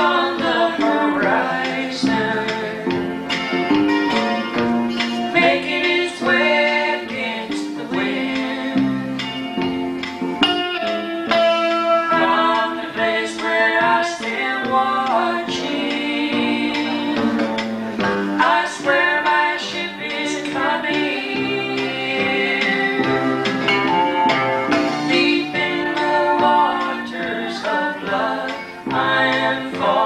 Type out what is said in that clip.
on the I am